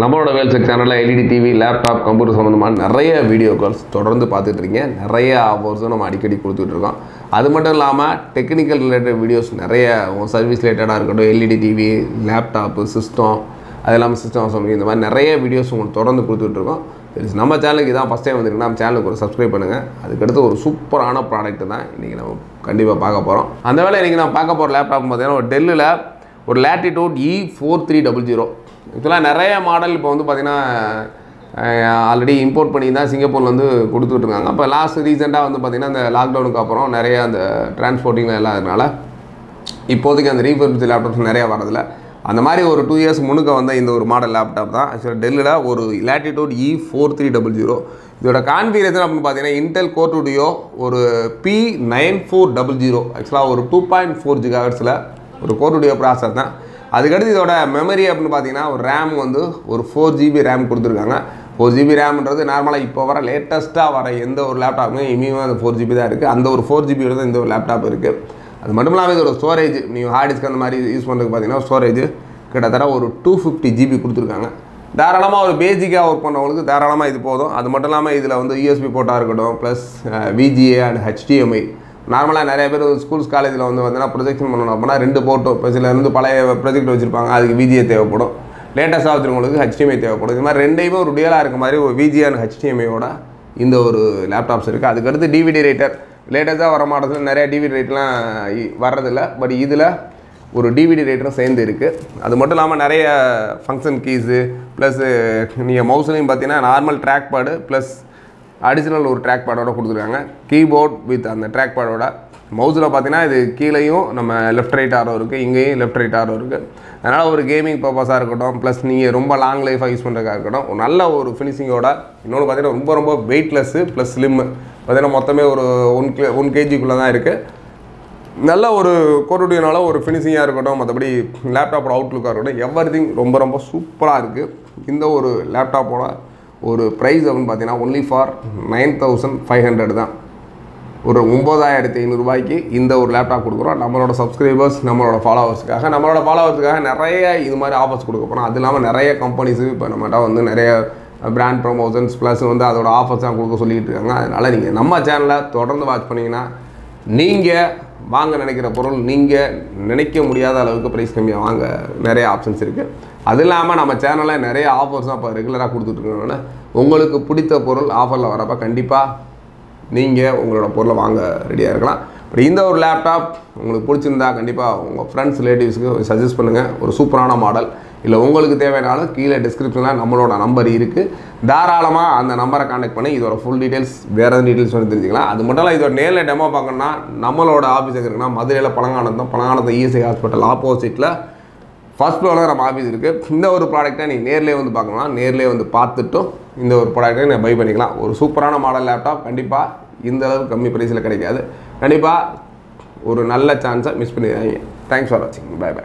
நம்மளோட வேல்செக் சேனலில் LED TV laptop computer சம்மந்தமான நிறைய வீடியோ கால்ஸ் தொடர்ந்து பார்த்துட்டு இருக்கீங்க நிறைய ஆஃபர்ஸும் நம்ம அடிக்கடி கொடுத்துட்ருக்கோம். அது மட்டும் இல்லாமல் டெக்னிக்கல் ரிலேட்டட் வீடியோஸ் நிறைய சர்வீஸ் ரிலேட்டடாக இருக்கட்டும் எல்இடி டிவி லேப்டாப்பு சிஸ்டம் அது இல்லாமல் சிஸ்டம் சொல்லுங்கள் இந்த மாதிரி நிறைய வீடியோஸ் உங்களுக்கு தொடர்ந்து கொடுத்துட்ருக்கோம். சரி நம்ம சேனலுக்கு இதான் ஃபஸ்ட் டைம் வந்துருக்குன்னா நம்ம சேனலுக்கு ஒரு சப்ஸ்கிரைப் பண்ணுங்கள் அதுக்கடுத்து ஒரு சூப்பரான ப்ராடக்ட் தான் இன்றைக்கி நம்ம கண்டிப்பாக பார்க்க போகிறோம் அந்த வேலை இன்றைக்கி நான் பார்க்க போகிற லேப்டாப் பார்த்தீங்கன்னா ஒரு டெல்லில் ஒரு latitude E four three double zero இதெல்லாம் நிறைய மாடல் இப்போ வந்து பார்த்திங்கன்னா ஆல்ரெடி இம்போர்ட் பண்ணி தான் சிங்கப்பூரில் வந்து கொடுத்துட்ருக்காங்க. அப்போ லாஸ்ட் ரீசெண்டாக வந்து பார்த்திங்கன்னா இந்த லாக்டவுனுக்கு அப்புறம் நிறைய அந்த டிரான்ஸ்போர்ட்டிங் எல்லாம் அதனால இப்போதைக்கு அந்த ரீஃபர்பிச் லேப்டாப்ஸ் நிறையா வரதில்லை அந்த மாதிரி ஒரு டூ இயர்ஸ் முன்னுக்க வந்த இந்த ஒரு மாடல் லேப்டாப் தான். ஆக்சுவலாக டெல்லில் ஒரு latitude E four three double zero இதோட கான்ஃபிகரேஷன் அப்படின்னு பார்த்தீங்கன்னா இன்டெல் கோர் டுடியோ ஒரு P nine four double zero ஆக்சுவலாக ஒரு டூ பாயிண்ட் ஃபோர் ஜிகாஹர்ட்ஸில் ஒரு கோர் டுடியோ ப்ராசர் தான். அதுக்கடுத்து இதோட மெமரி அப்படின்னு பார்த்தீங்கன்னா ஒரு ரேம் வந்து ஒரு ஃபோர் ஜிபி ரேம் கொடுத்துருக்காங்க. ஃபோர் ஜிபி ரேம்ன்றது நார்மலாக இப்போ வர லேட்டஸ்ட்டாக வர எந்த ஒரு லேப்டாப்புமே இனிமேல் அந்த ஃபோர் ஜிபி தான் இருக்குது அந்த ஒரு ஃபோர் ஜிபியோட தான் இந்த ஒரு லேப்டாப் இருக்குது அது மட்டும் இல்லாமல் இதோட ஸ்டோரேஜ் நீங்கள் ஹார்ட் டிஸ்க் அந்த மாதிரி யூஸ் பண்ணுறதுக்கு பார்த்தீங்கன்னா ஸ்டோரேஜ் கிட்டத்தட்ட ஒரு டூ ஃபிஃப்டி ஜிபி கொடுத்துருக்காங்க. தாராளமாக ஒரு பேசிக்காக ஒர்க் பண்ணவங்களுக்கு தாராளமாக இது போதும். அது மட்டும் இல்லாமல் இதில் வந்து யூஎஸ்பி போட்டாக இருக்கட்டும் ப்ளஸ் விஜிஏ அண்ட் ஹெச்டிஎம்ஐ நார்மலாக நிறைய பேர் ஸ்கூல்ஸ் காலேஜில் வந்து பார்த்தீங்கன்னா ப்ரொஜெக்ஷன் பண்ணணும். அப்படின்னா ரெண்டு போட்டோ இப்போ சில இருந்து பழைய ப்ரொஜெக்ட் வச்சுருப்பாங்க. அதுக்கு விஜிஏ தேவைப்படும். லேட்டஸ்ட்டாக வச்சுருக்கவங்களுக்கு ஹெச்டிஎம்ஐ தேவைப்படும். இது மாதிரி ரெண்டையுமே ஒரு டியலாக இருக்க மாதிரி ஒரு விஜி அண்ட் ஹெச்டிஎம்ஐயோட இந்த ஒரு லேப்டாப்ஸ் இருக்குது அதுக்கடுத்து டிவிடி ரைட்டர் லேட்டஸ்ட்டாக வர மாடல்ஸில் நிறைய டிவிடி ரேட்லாம் வர்றதில்ல. பட் இதில் ஒரு டிவிடி ரேட்டரும் சேர்ந்து இருக்குது அது மட்டும் இல்லாமல் நிறைய ஃபங்க்ஷன் கீஸு ப்ளஸ்ஸு நீங்கள் மவுஸ்லையும் பார்த்தீங்கன்னா normal track pad plus additional ஒரு ட்ராக் பேடோட கொடுத்துருக்காங்க. கீபோர்ட் வித் அந்த ட்ராக் பேடோட மவுஸில் பார்த்தீங்கன்னா இது கீழேயும் நம்ம லெஃப்ட் ரைட் ஆரோ இருக்குது இங்கேயும் லெஃப்ட் ரைட் ஆரோ இருக்குது அதனால் ஒரு கேமிங் பர்பஸாக இருக்கட்டும் ப்ளஸ் நீங்கள் ரொம்ப லாங் லைஃபாக யூஸ் பண்ணுறதுக்காக இருக்கட்டும் ஒரு நல்ல ஒரு ஃபினிஷிங்கோட இன்னொன்று பார்த்தீங்கன்னா ரொம்ப ரொம்ப வெயிட்லெஸ்ஸு ப்ளஸ் ஸ்லிம்மு பார்த்தீங்கன்னா மொத்தமே ஒரு ஒன் கே ஒன் கேஜிக்குள்ளே தான் இருக்குது நல்ல ஒரு கோட்டுடியனால ஒரு ஃபினிஷிங்காக இருக்கட்டும் மற்றபடி லேப்டாப்போட அவுட்லுக்காக இருக்கட்டும் எவ்ரி திங் ரொம்ப ரொம்ப சூப்பராக இருக்குது இந்த ஒரு லேப்டாப்போட ஒரு ப்ரைஸ் அப்படின்னு பார்த்தீங்கன்னா only for nine thousand five hundred தான். ஒரு ஒம்பதாயிரத்தி ஐநூறுரூபாய்க்கு இந்த ஒரு லேப்டாப் கொடுக்குறோம். நம்மளோட சப்ஸ்கிரைபர்ஸ் நம்மளோட ஃபாலோவர்ஸுக்காக நம்மளோட ஃபாலோவர்ஸுக்காக நிறைய இது மாதிரி ஆஃபர்ஸ் கொடுக்க போகிறோம் அது இல்லாமல் நிறைய கம்பெனிஸு இப்போ நம்மகிட்ட வந்து நிறைய பிராண்ட் ப்ரொமோஷன்ஸ் ப்ளஸ் வந்து அதோட ஆஃபர்ஸ் தான் கொடுக்க சொல்லிகிட்டு இருக்காங்க. அதனால் நீங்கள் நம்ம சேனலை தொடர்ந்து வாட்ச் பண்ணிங்கன்னா நீங்கள் வாங்க நினைக்கிற பொருள் நீங்கள் நினைக்க முடியாத அளவுக்கு ப்ரைஸ் கம்மியாக வாங்க நிறைய ஆப்ஷன்ஸ் இருக்குது அது இல்லாமல் நம்ம சேனலில் நிறைய ஆஃபர்ஸ் இப்போ ரெகுலராக கொடுத்துட்ருக்கோன்னா உங்களுக்கு பிடித்த பொருள் ஆஃபரில் வரப்போ கண்டிப்பாக நீங்கள் உங்களோட பொருளை வாங்க ரெடியாக இருக்கலாம். பட் இந்த ஒரு லேப்டாப் உங்களுக்கு பிடிச்சிருந்தா கண்டிப்பாக உங்கள் ஃப்ரெண்ட்ஸ் ரிலேட்டிவ்ஸுக்கு சஜஸ்ட் பண்ணுங்கள் ஒரு சூப்பரான மாடல் இல்லை உங்களுக்கு தேவையானாலும் கீழே டிஸ்கிரிப்ஷனில் நம்மளோட நம்பர் இருக்குது தாராளமாக அந்த நம்பரை காண்டாக்ட் பண்ணி இதோட ஃபுல் டீட்டெயில்ஸ் வேறு எதுவும் டீட்டெயில்ஸ் வந்து தெரிஞ்சுக்கலாம். அது மட்டும் இல்லை இதோட நேரில் டெமோ பார்க்கணுன்னா நம்மளோட ஆஃபீஸ் இருக்குன்னா மதுரையில் பழங்கானந்தம் பழங்கானந்தம் இஎஸ்ஐ ஹாஸ்பிட்டல் ஆப்போசிட்டில் ஃபர்ஸ்ட் ஃப்ளோரில் நம்ம ஆஃபீஸ் இருக்குது இந்த ஒரு ப்ராடக்ட்டை நீங்கள் நேர்லேயே வந்து பார்க்கலாம். நேர்லேயே வந்து பார்த்துட்டும் இந்த ஒரு ப்ராடக்ட்டை நீங்கள் பை பண்ணிக்கலாம். ஒரு சூப்பரான மாடல் லேப்டாப் கண்டிப்பாக இந்த அளவுக்கு கம்மி ப்ரைஸில் கிடைக்காது. கண்டிப்பாக ஒரு நல்ல சான்ஸை மிஸ் பண்ணிடுறாங்க தேங்க்ஸ் ஃபார் வாட்சிங் பை பை